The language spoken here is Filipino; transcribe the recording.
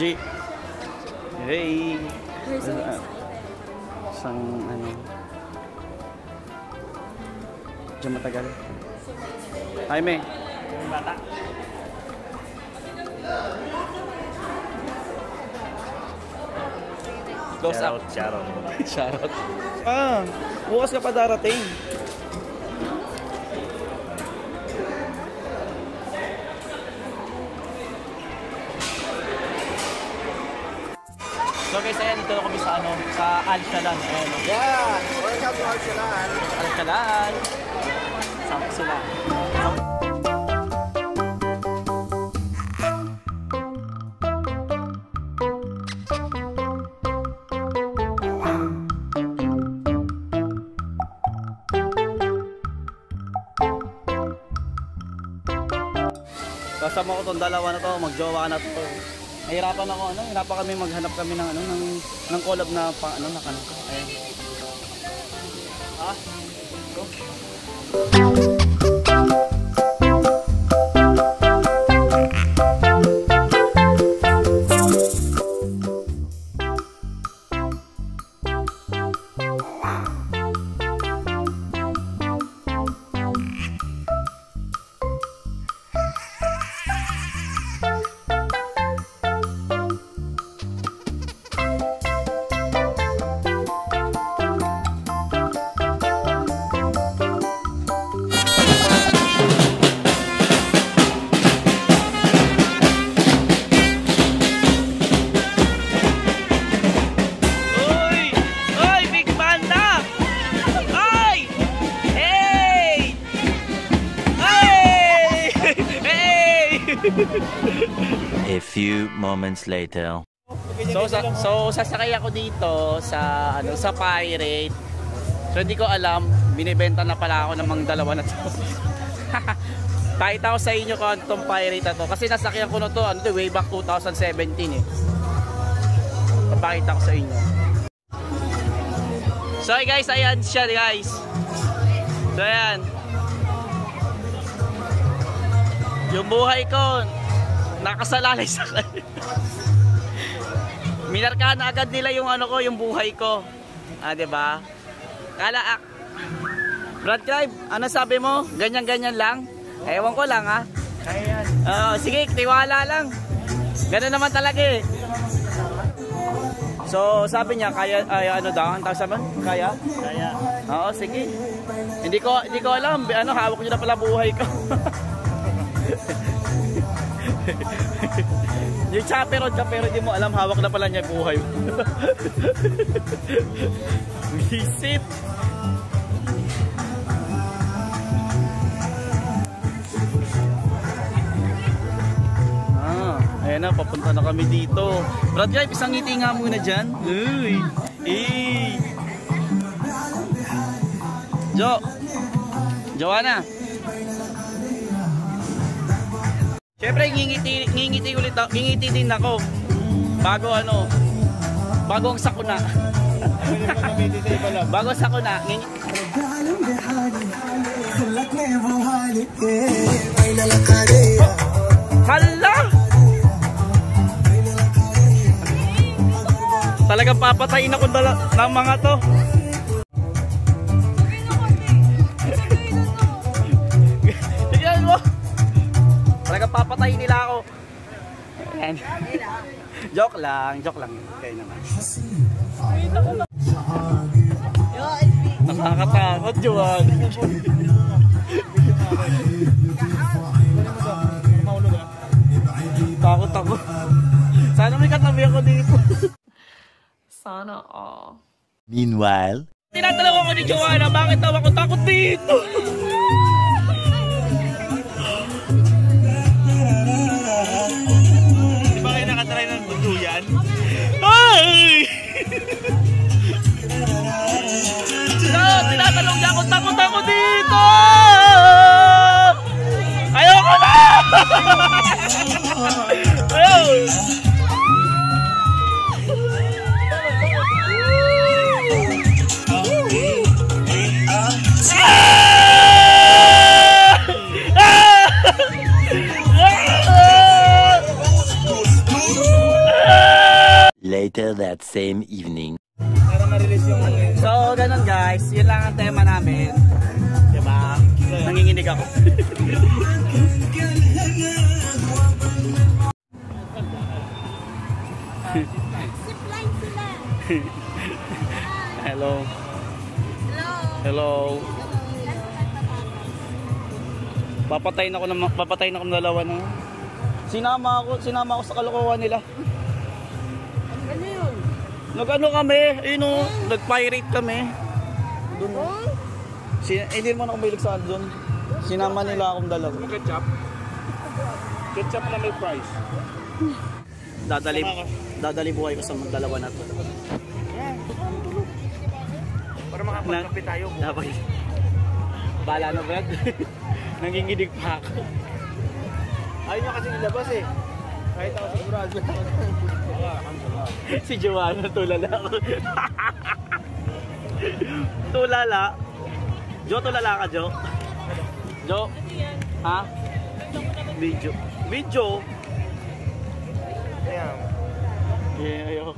G. Hey. We're so excited. Isang ano. Medyo matagal. Jaime. Bata. Close up. Shoutout. Shoutout. Ah, bukas ka pa darating. So guys, ayan, dito na kami sa ano, sa Alcalan. Ayan, oh. Yeah! Welcome to Arsenal! Alcalan. Sama sila. Kasama ko tong dalawa na to, magjowa na to. Nahirapan ako, ano, hirapan kami maghanap kami ng ano, ng, ng collab na pang ano, na kanto. Ayan. Ah, go. A few moments later. So, sa, so sasakay ako dito sa ano sa pirate. So hindi ko alam, binibenta na pala ako ng mga dalawa na to. Kahit ako sa inyo kung ano tong pirate na to. Kasi nasakyan ko na to, ano to, way back 2017 eh. Papakita ko sa inyo. So guys, ayan siya guys. So ayan. Yung buhay ko, nakasalalay sa kanya. Minarkahan na agad nila yung ano ko, yung buhay ko. Ah, 'di ba? Kala ak Brad Clive, ano sabi mo? Ganyan-ganyan lang? Ewan ko lang ha. Kaya yan. Oo, sige, tiwala lang. Ganun naman talaga eh. So, sabi niya, kaya, ay, ano daw, ang tawag sa man? Kaya? Kaya. Oo, sige. Hindi ko, hindi ko alam, ano, hawak niyo na pala buhay ko. yung chaperone ka pero hindi mo alam hawak na pala niya buhay mo. Visit. Ah, ayan na, papunta na kami dito. Brad Guy, isang ngiti nga muna dyan. Uy! Eh! Jo! Joanna! Siyempre, ngingiti, ngingiti ulit ako, ngingiti din ako. Bago ano, bago ang sakuna. bago sakuna, nging... Hala! Talagang papatayin ako ng mga to. Papatayin nila ako. Ayan. joke lang, joke lang. Kayo naman. Nakakatakot, Juan. Takot ako. Sana may katabi ako dito. Sana all. Meanwhile, Tinatanong ako ni Joanna, bakit daw ako takot dito? Later that same evening. Para ma-release yung yun. So, ganun guys. Yun lang ang tema namin. Diba? Nanginginig ako. Zipline sila. Hello. Hello. Hello. Papatayin ako ng papatayin ako ng dalawa na. Sinama ako, sinama ako sa kalokohan nila. Ano? Nag-ano kami, yun o, nag-pirate kami. Doon. Si, eh, hindi naman ako mahilig sa doon. Sinama nila akong dalawa. Ketchup. Ketchup na may price. Dadali, dadali buhay ko sa mga dalawa na to. Para makapagkape tayo. Dapat. Bala na, Brad. Nanginginig pa ako. Ayaw nyo kasi ilabas eh. Kahit ako sigurado. si Joanna, tulala tulala? Jo, tulala ka, Jo? Jo? Ha? Video. Video? Ayan. Yeah, ayoko.